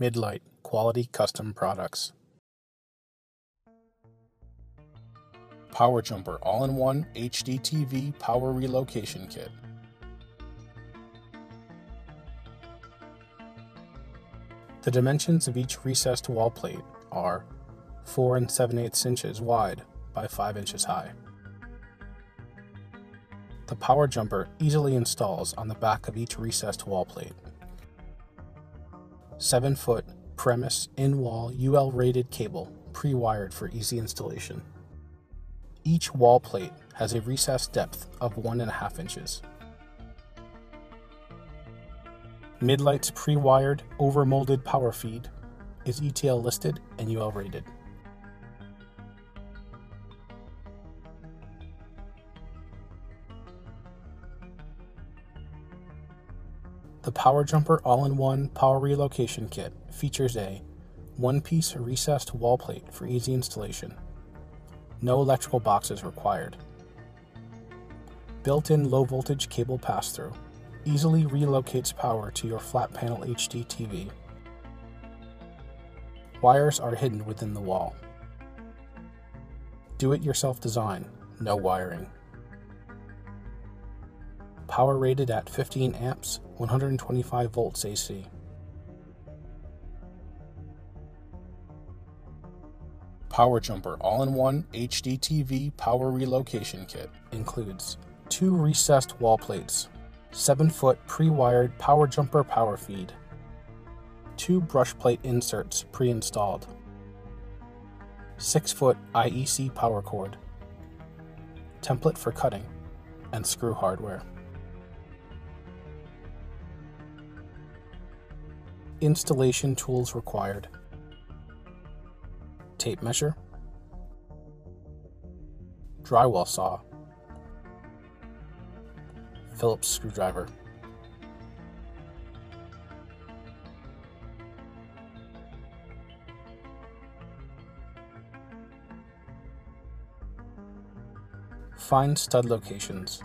Midlite Quality Custom Products. Power Jumper All in One HD TV Power Relocation Kit. The dimensions of each recessed wall plate are 4 and 7 8 inches wide by 5 inches high. The power jumper easily installs on the back of each recessed wall plate. 7 foot premise in wall UL rated cable pre wired for easy installation. Each wall plate has a recessed depth of 1.5 inches. Midlite's pre wired over molded power feed is ETL listed and UL rated. The Power Jumper All in One Power Relocation Kit features a one piece recessed wall plate for easy installation. No electrical boxes required. Built in low voltage cable pass through easily relocates power to your flat panel HD TV. Wires are hidden within the wall. Do it yourself design, no wiring. Power rated at 15 amps, 125 volts AC. Power Jumper All in One HD TV Power Relocation Kit includes two recessed wall plates, 7 foot pre wired Power Jumper power feed, two brush plate inserts pre installed, 6 foot IEC power cord, template for cutting, and screw hardware. Installation tools required tape measure, drywall saw, Phillips screwdriver. Find stud locations.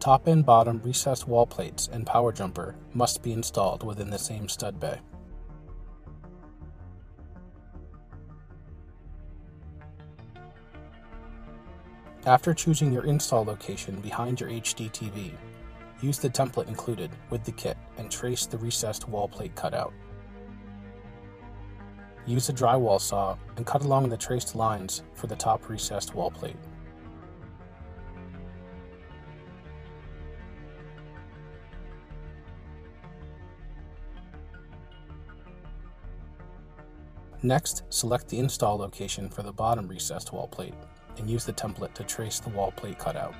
Top and bottom recessed wall plates and power jumper must be installed within the same stud bay. After choosing your install location behind your HDTV, use the template included with the kit and trace the recessed wall plate cutout. Use a drywall saw and cut along the traced lines for the top recessed wall plate. Next, select the install location for the bottom recessed wall plate and use the template to trace the wall plate cutout.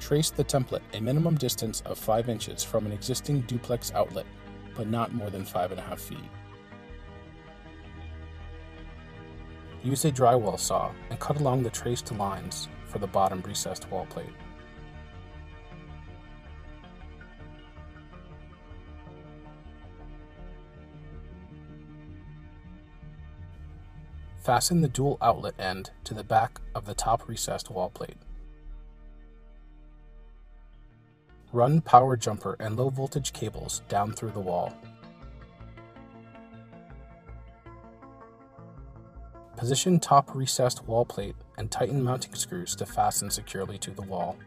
Trace the template a minimum distance of 5 inches from an existing duplex outlet, but not more than 5.5 feet. Use a drywall saw and cut along the traced lines for the bottom recessed wall plate. Fasten the dual outlet end to the back of the top recessed wall plate. Run power jumper and low voltage cables down through the wall. Position top recessed wall plate and tighten mounting screws to fasten securely to the wall.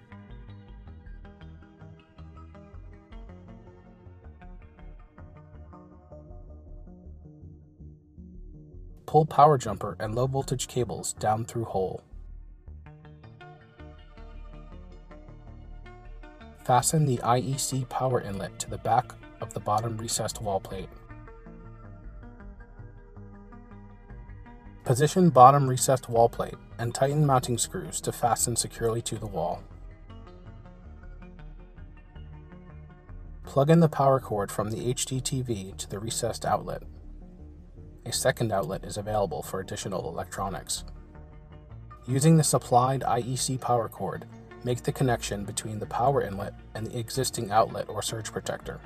Pull power jumper and low voltage cables down through hole. Fasten the IEC power inlet to the back of the bottom recessed wall plate. Position bottom recessed wall plate and tighten mounting screws to fasten securely to the wall. Plug in the power cord from the HDTV to the recessed outlet. A second outlet is available for additional electronics. Using the supplied IEC power cord, make the connection between the power inlet and the existing outlet or surge protector.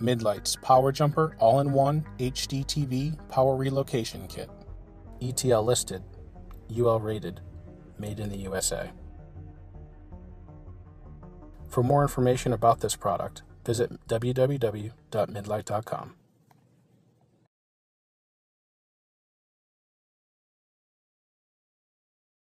Midlite's Power Jumper All in One HD TV Power Relocation Kit. ETL listed, UL rated, made in the USA. For more information about this product, visit www.midlite.com.